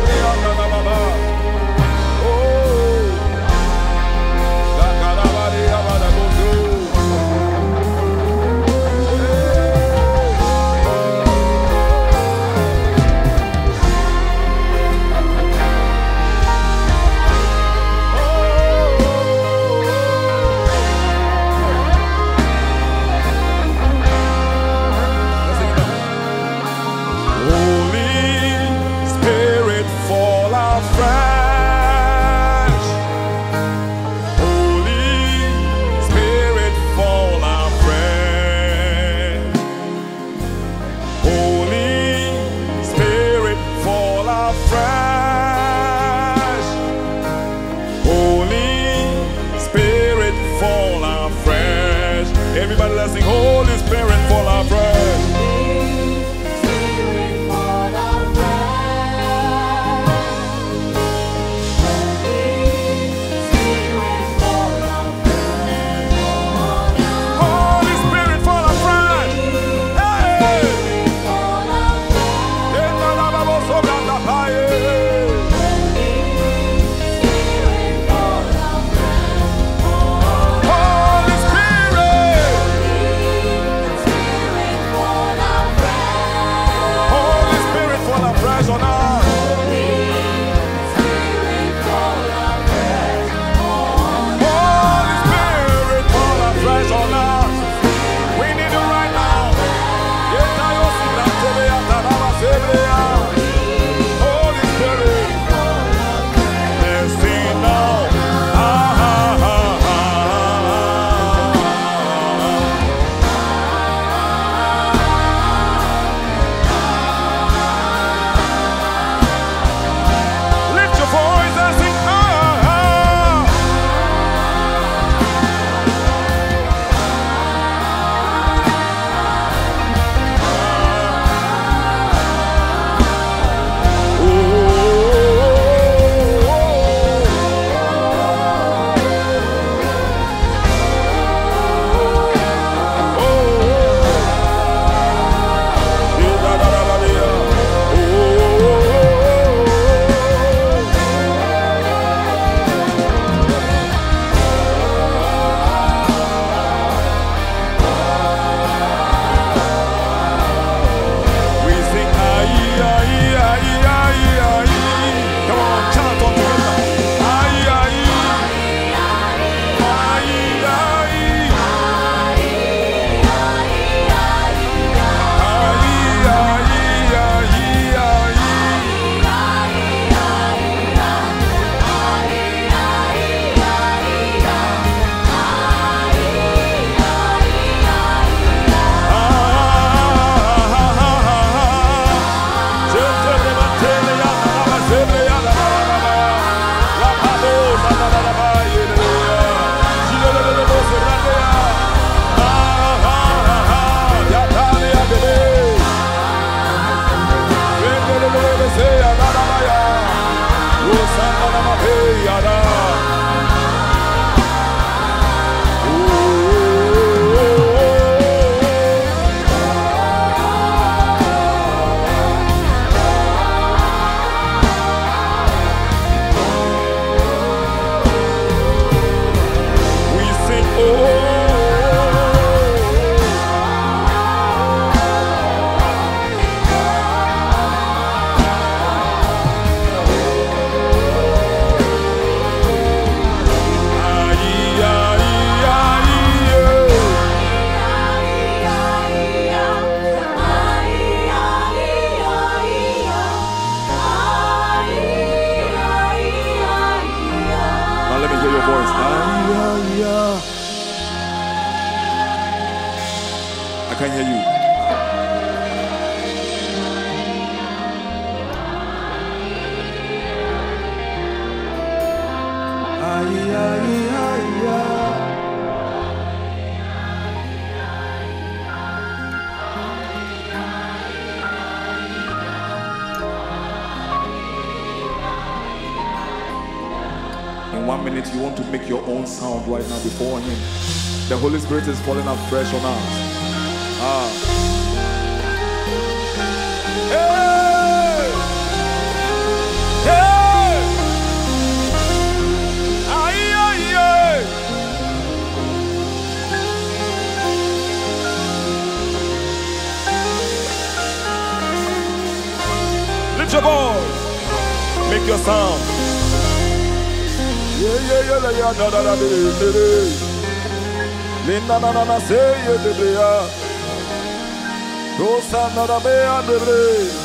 bo voice. I can't hear you. you want to make your own sound right now before Him. The Holy Spirit is falling afresh on us. Ah. your voice. Make your sound. Yeah, yeah, yeah, yeah, da, da, da, da, da, da. Linda, na, na, na, say, yeah, da, da, yeah. Rosa, na, na, yeah, da, da.